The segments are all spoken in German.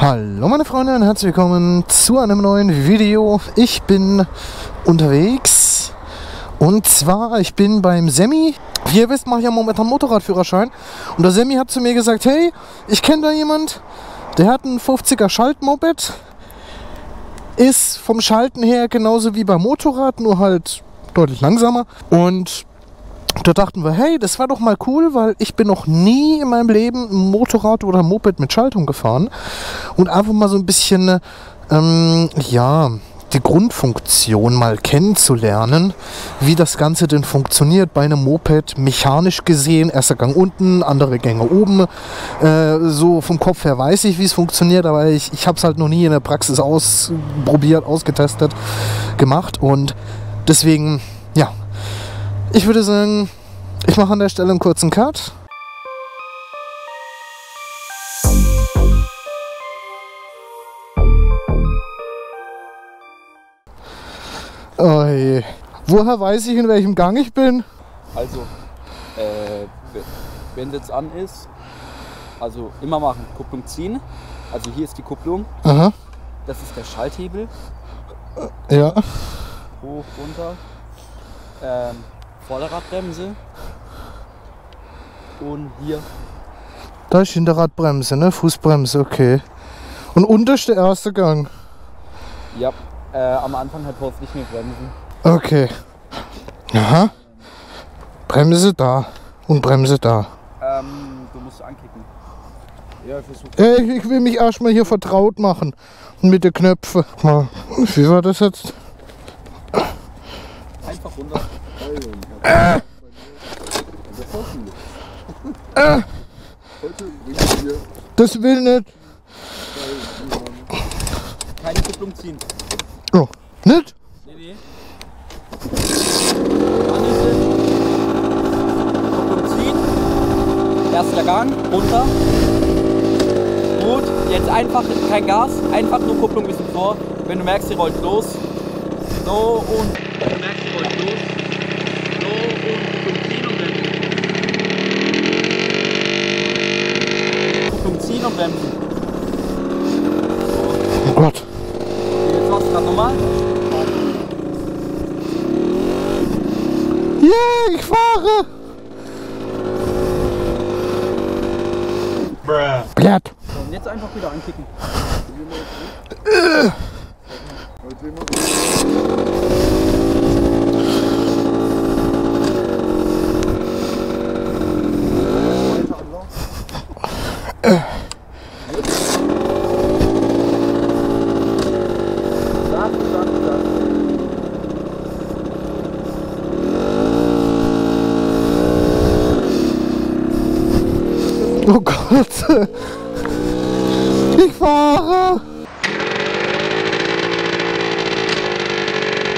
Hallo meine Freunde und herzlich willkommen zu einem neuen Video. Ich bin unterwegs und zwar ich bin beim Semi. Wie ihr wisst, mache ich ja momentan Motorradführerschein und der Semi hat zu mir gesagt, hey, ich kenne da jemand, der hat ein 50er Schaltmoped, ist vom Schalten her genauso wie beim Motorrad, nur halt deutlich langsamer und da dachten wir, hey, das war doch mal cool, weil ich bin noch nie in meinem Leben Motorrad oder Moped mit Schaltung gefahren. Und einfach mal so ein bisschen, ähm, ja, die Grundfunktion mal kennenzulernen, wie das Ganze denn funktioniert bei einem Moped, mechanisch gesehen, erster Gang unten, andere Gänge oben. Äh, so vom Kopf her weiß ich, wie es funktioniert, aber ich, ich habe es halt noch nie in der Praxis ausprobiert, ausgetestet, gemacht und deswegen, ich würde sagen, ich mache an der Stelle einen kurzen Cut. Oh je. Woher weiß ich, in welchem Gang ich bin? Also, äh, wenn das an ist, also immer machen, Kupplung ziehen. Also hier ist die Kupplung, Aha. das ist der Schalthebel, Ja. hoch, runter. Ähm, Vorderradbremse. Und hier, Da ist Hinterradbremse, ne? Fußbremse, okay. Und unterste erste Gang. ja, äh, am Anfang hat Horst nicht mehr bremsen. Okay. Aha. Bremse da und Bremse da. Ähm, du musst ankicken. Ja, versuch. Äh, ich, ich will mich erstmal hier vertraut machen. Mit den Knöpfen. Wie war das jetzt? Einfach runter. Das will nicht. Keine Kupplung ziehen. Oh. Nicht? Nee, nee. Anhebeln. Kupplung ziehen. Erster Gang, runter. Gut, jetzt einfach kein Gas, einfach nur Kupplung ein bisschen vor. Wenn du merkst, sie rollt los. So und. Wenn du merkst, sie rollt los. Kupplung ziehen und bremsen. Oh Gott. Jetzt machst du grad nochmal. Yeah, ich fahre. Blatt. So, und jetzt einfach wieder ankicken. Sachte, sachte, sachte. Oh Gott. Ich fahre.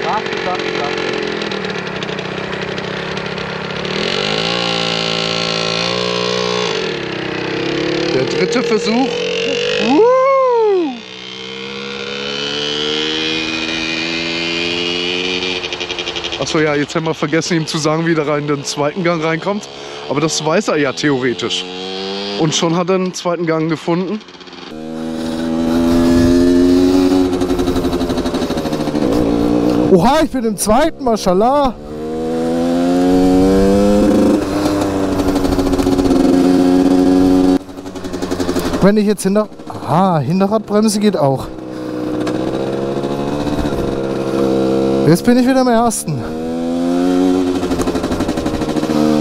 Sachte, sachte, sachte. Der dritte Versuch. Woo! Achso, ja, jetzt haben wir vergessen, ihm zu sagen, wie er in den zweiten Gang reinkommt. Aber das weiß er ja theoretisch. Und schon hat er einen zweiten Gang gefunden. Oha, ich bin im zweiten, mashallah. Wenn ich jetzt hinter... Aha, Hinterradbremse geht auch. Jetzt bin ich wieder im ersten.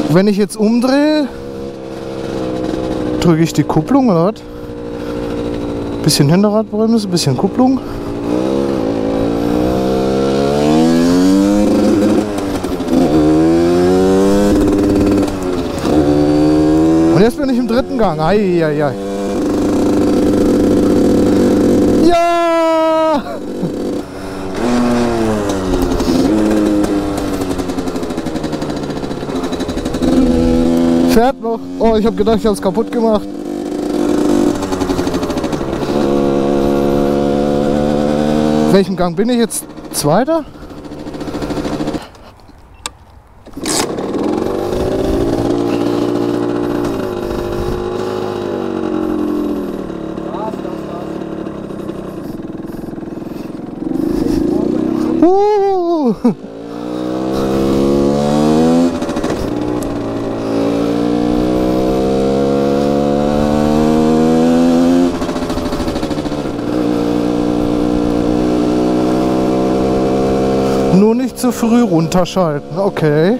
Wenn ich jetzt umdrehe, drücke ich die Kupplung oder was? Bisschen Hinterradbremse, bisschen Kupplung. Und jetzt bin ich im dritten Gang. Ei, ei, ei. Fährt noch. Oh, ich habe gedacht, ich habe es kaputt gemacht. Welchen Gang bin ich jetzt? Zweiter? Uh. Zu früh runterschalten, okay.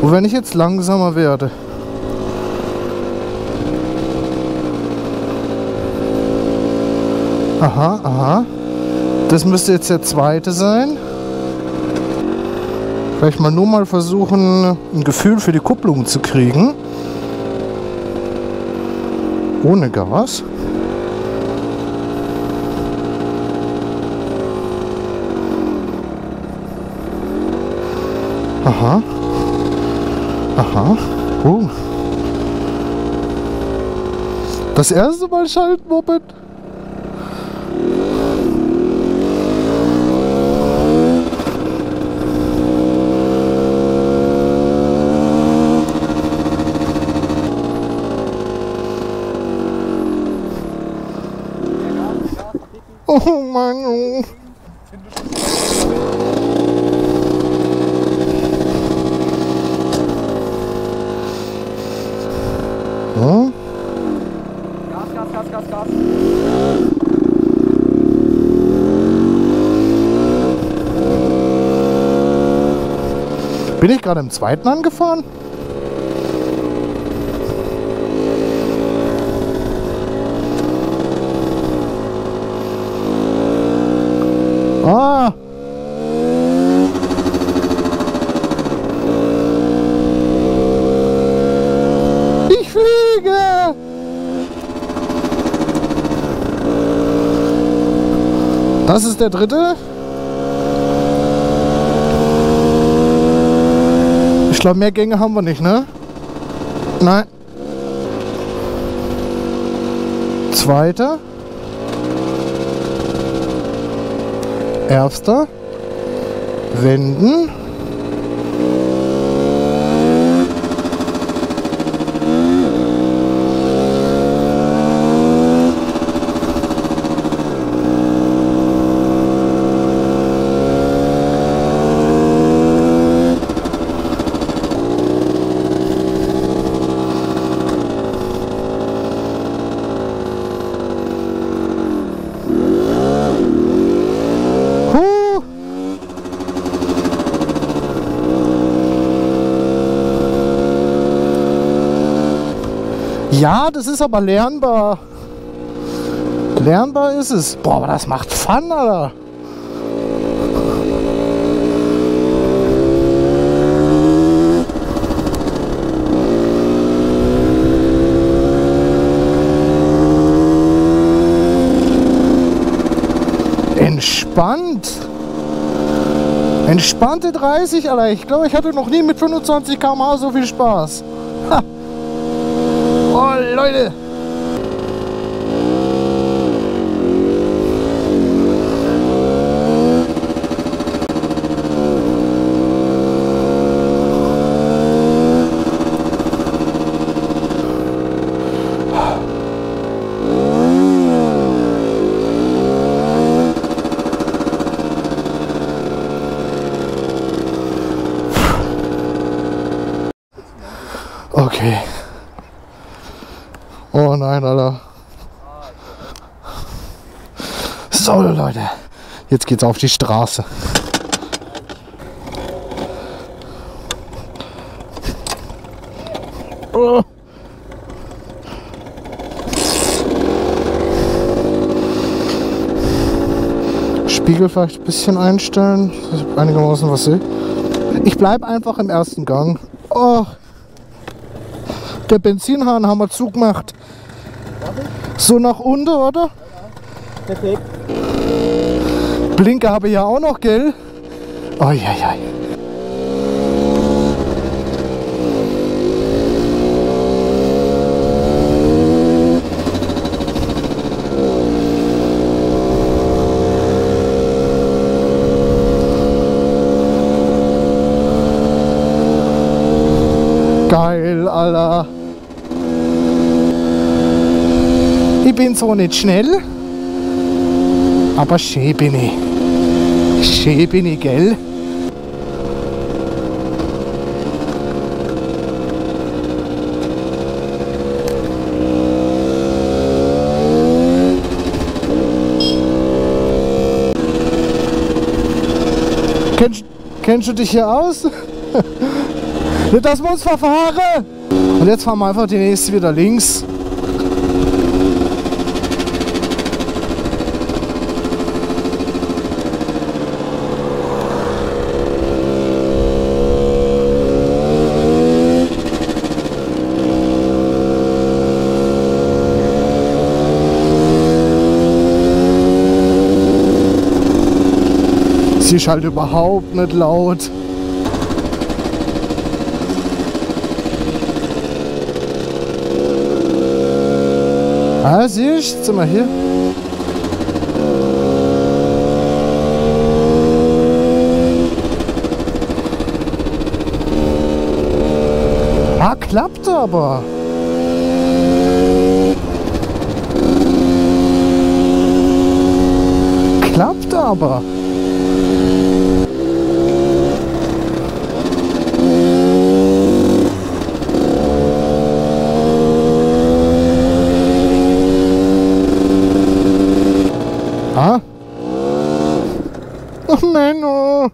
Und wenn ich jetzt langsamer werde. Aha, aha. Das müsste jetzt der zweite sein. Vielleicht mal nur mal versuchen, ein Gefühl für die Kupplung zu kriegen. Ohne Gas. Aha. Aha. Uh. Das erste Mal schalten, Moped. Oh Mann. oh. Ja? Gas, Gas, Gas, Gas, Gas. Bin ich gerade im zweiten angefahren? Ah! Ich fliege! Das ist der dritte. Ich glaube, mehr Gänge haben wir nicht, ne? Nein. Zweiter. Erster. Wenden. Ja, das ist aber lernbar. Lernbar ist es. Boah, aber das macht Fun, Alter. Entspannt. Entspannte 30, Alter. Ich glaube, ich hatte noch nie mit 25 km/h so viel Spaß. Ha. Oh, Leute. Okay. Nein, Alter. So, Leute. Jetzt geht's auf die Straße. Spiegel vielleicht ein bisschen einstellen, dass ich einigermaßen was sehe. Ich bleibe einfach im ersten Gang. Oh, der Benzinhahn haben wir zugemacht. So nach unten, oder? Perfekt. Blinker habe ich ja auch noch, gell? Oh, ja, ja. Geil, Alter. Ich bin so nicht schnell. Aber schön bin ich. Schön bin ich, gell? Kennst, kennst du dich hier aus? Nicht, dass wir uns verfahren! Und jetzt fahren wir einfach die nächste wieder links. Sie ist halt überhaupt nicht laut. Ah, siehst du, sind wir hier. Ah, klappt aber. Klappt aber. Ah? Nein, oh.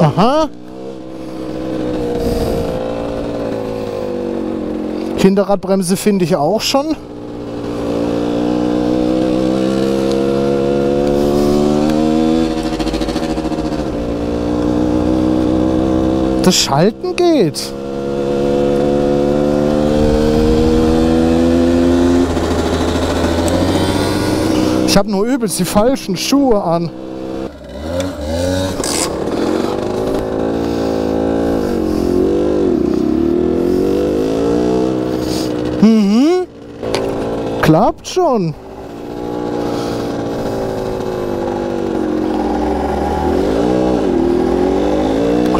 Aha. Hinterradbremse finde ich auch schon. Das Schalten geht. Ich habe nur übelst die falschen Schuhe an. Mhm. Klappt schon.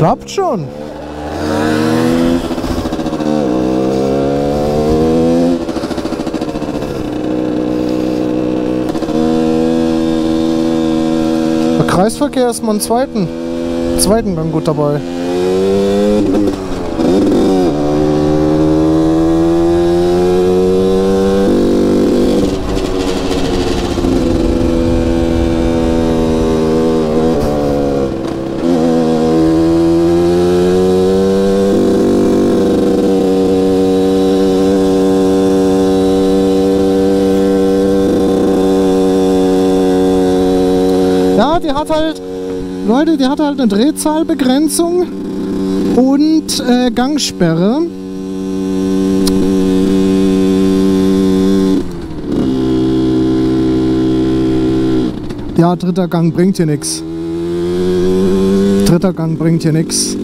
Klappt schon. Der Kreisverkehr ist mal einen zweiten, zweiten Gang gut dabei. Ja, die hat halt, Leute, die hat halt eine Drehzahlbegrenzung und äh, Gangsperre. Ja, dritter Gang bringt hier nichts. Dritter Gang bringt hier nichts.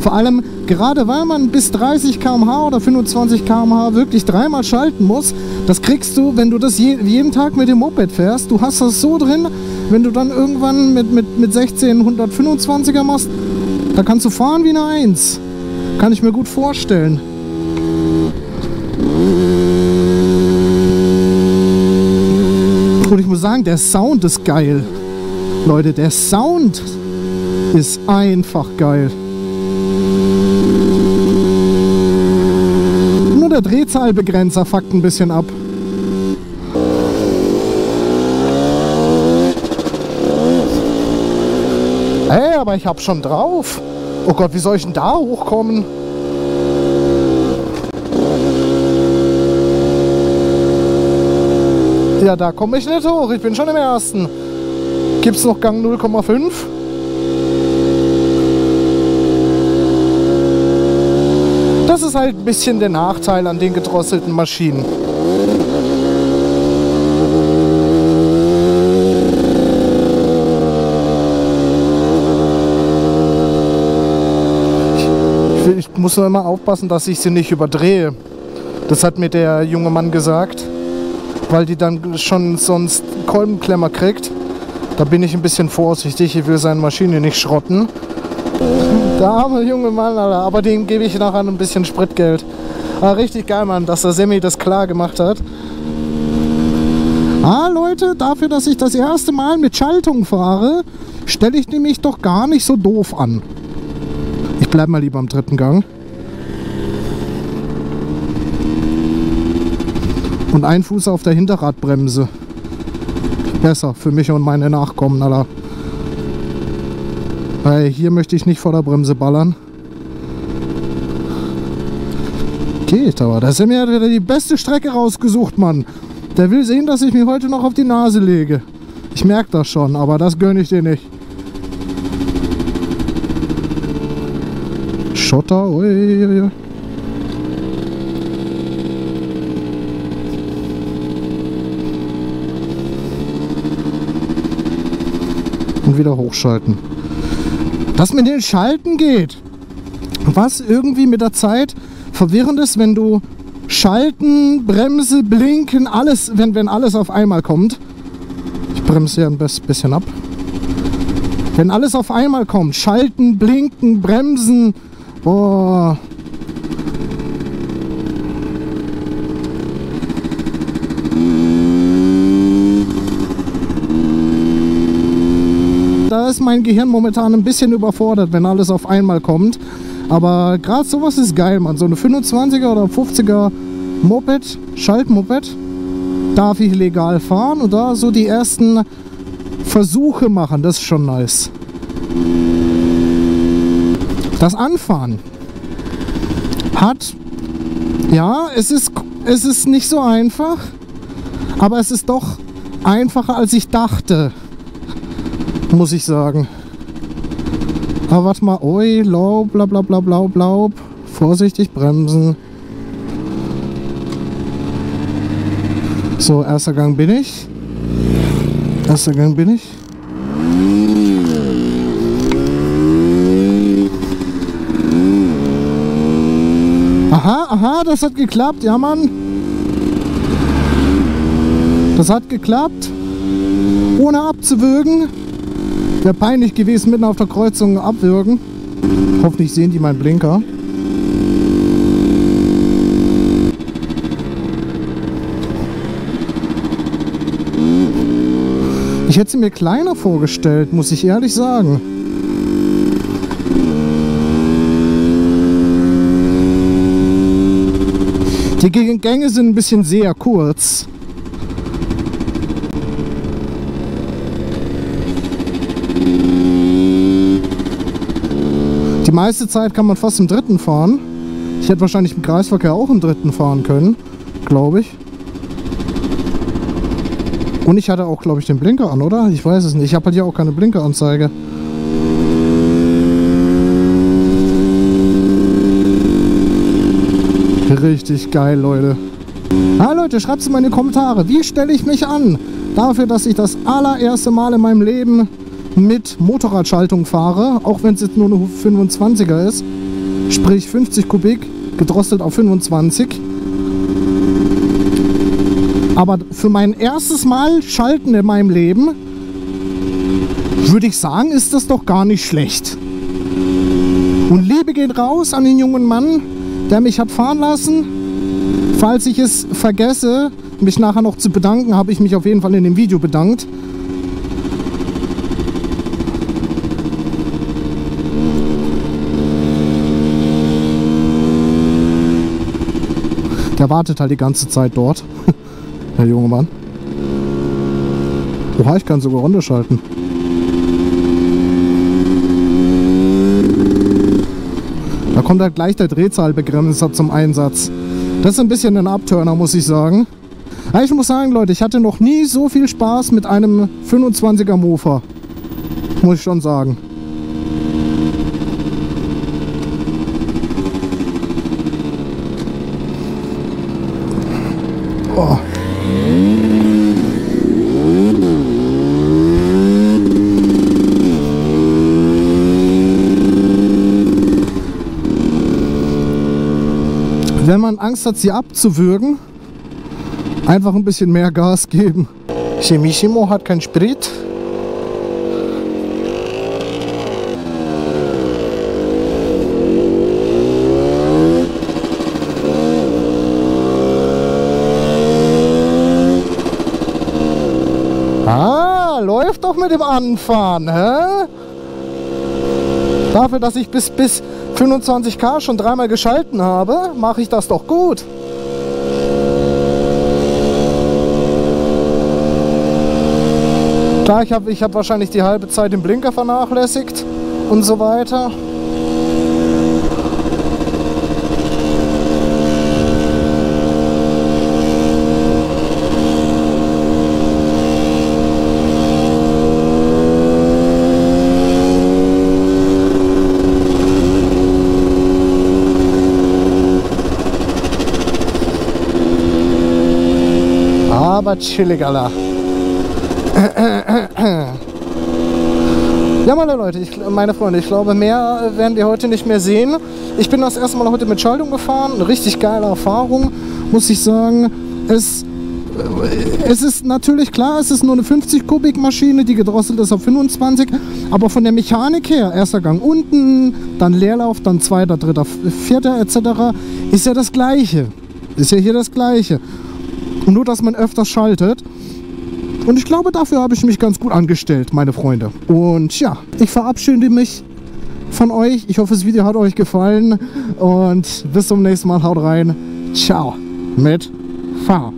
Vor allem, gerade weil man bis 30 km/h oder 25 km/h wirklich dreimal schalten muss, das kriegst du, wenn du das je, jeden Tag mit dem Moped fährst. Du hast das so drin, wenn du dann irgendwann mit, mit, mit 16 125er machst, da kannst du fahren wie eine 1. Kann ich mir gut vorstellen. Und ich muss sagen, der Sound ist geil. Leute, der Sound ist einfach geil. Nur der Drehzahlbegrenzer fuckt ein bisschen ab. Hey, aber ich hab schon drauf. Oh Gott, wie soll ich denn da hochkommen? Ja, da komme ich nicht hoch. Ich bin schon im ersten. Gibt's noch Gang 0,5? Das ist halt ein bisschen der Nachteil an den gedrosselten Maschinen. Muss nur immer aufpassen, dass ich sie nicht überdrehe. Das hat mir der junge Mann gesagt, weil die dann schon sonst Kolbenklemmer kriegt. Da bin ich ein bisschen vorsichtig. Ich will seine Maschine nicht schrotten. Der arme junge Mann, Alter. Aber dem gebe ich nachher ein bisschen Spritgeld. Aber richtig geil, Mann, dass der Semi das klar gemacht hat. Ah, Leute, dafür, dass ich das erste Mal mit Schaltung fahre, stelle ich nämlich doch gar nicht so doof an. Bleib mal lieber am dritten Gang. Und ein Fuß auf der Hinterradbremse. Besser für mich und meine Nachkommen, Alter. Weil hier möchte ich nicht vor der Bremse ballern. Geht aber. Da ist mir wieder die beste Strecke rausgesucht, Mann. Der will sehen, dass ich mir heute noch auf die Nase lege. Ich merke das schon, aber das gönne ich dir nicht. Schotter, ui, ui, ui. Und wieder hochschalten. Das mit den Schalten geht. Was irgendwie mit der Zeit verwirrend ist, wenn du Schalten, Bremse, Blinken, alles, wenn, wenn alles auf einmal kommt. Ich bremse hier ein bisschen ab. Wenn alles auf einmal kommt, Schalten, Blinken, Bremsen, boah. Da ist mein Gehirn momentan ein bisschen überfordert, wenn alles auf einmal kommt. Aber gerade sowas ist geil, man. So eine 25er oder 50er Moped, Schaltmoped, darf ich legal fahren und da so die ersten Versuche machen. Das ist schon nice. Das Anfahren hat, ja, es ist, es ist nicht so einfach, aber es ist doch einfacher als ich dachte, muss ich sagen. Aber warte mal, oi, low, bla bla bla bla bla. Vorsichtig bremsen. So, erster Gang bin ich. Erster Gang bin ich. Aha, das hat geklappt, ja Mann. Das hat geklappt. Ohne abzuwürgen. Wäre peinlich gewesen, mitten auf der Kreuzung abwürgen. Hoffentlich sehen die meinen Blinker. Ich hätte sie mir kleiner vorgestellt, muss ich ehrlich sagen. Die Gänge sind ein bisschen sehr kurz. Die meiste Zeit kann man fast im dritten fahren. Ich hätte wahrscheinlich im Kreisverkehr auch im dritten fahren können, glaube ich. Und ich hatte auch, glaube ich, den Blinker an, oder? Ich weiß es nicht. Ich habe halt hier auch keine Blinkeranzeige. Richtig geil, Leute. Ah, Leute, schreibt es mal in die Kommentare. Wie stelle ich mich an? Dafür, dass ich das allererste Mal in meinem Leben mit Motorradschaltung fahre, auch wenn es jetzt nur eine 25er ist, sprich 50 Kubik, gedrosselt auf 25. Aber für mein erstes Mal Schalten in meinem Leben würde ich sagen, ist das doch gar nicht schlecht. Und Liebe geht raus an den jungen Mann, der mich hat fahren lassen. Falls ich es vergesse, mich nachher noch zu bedanken, habe ich mich auf jeden Fall in dem Video bedankt. Der wartet halt die ganze Zeit dort. Der junge Mann. Oha, ich kann sogar runterschalten. Da kommt halt gleich der Drehzahlbegrenzer zum Einsatz. Das ist ein bisschen ein Abturner, muss ich sagen. Ich muss sagen, Leute, ich hatte noch nie so viel Spaß mit einem 25er Mofa. Muss ich schon sagen. Oh. wenn man Angst hat, sie abzuwürgen, einfach ein bisschen mehr Gas geben. Shimishimo hat keinen Sprit. Ah, läuft doch mit dem Anfahren, hä? Dafür, dass ich bis, bis 25k schon dreimal geschalten habe, mache ich das doch gut. Klar, ich habe ich hab wahrscheinlich die halbe Zeit den Blinker vernachlässigt und so weiter. Aber chillig, Alter. Ja, meine Leute, ich, meine Freunde, ich glaube, mehr werden wir heute nicht mehr sehen. Ich bin das erste Mal heute mit Schaltung gefahren. Eine richtig geile Erfahrung, muss ich sagen. Es, es ist natürlich klar, es ist nur eine 50 Kubik Maschine, die gedrosselt ist auf 25. Aber von der Mechanik her, erster Gang unten, dann Leerlauf, dann zweiter, dritter, vierter etc. ist ja das Gleiche. Ist ja hier das Gleiche. Nur, dass man öfters schaltet. Und ich glaube, dafür habe ich mich ganz gut angestellt, meine Freunde. Und ja, ich verabschiede mich von euch. Ich hoffe, das Video hat euch gefallen. Und bis zum nächsten Mal. Haut rein. Ciao. Mit Fahr.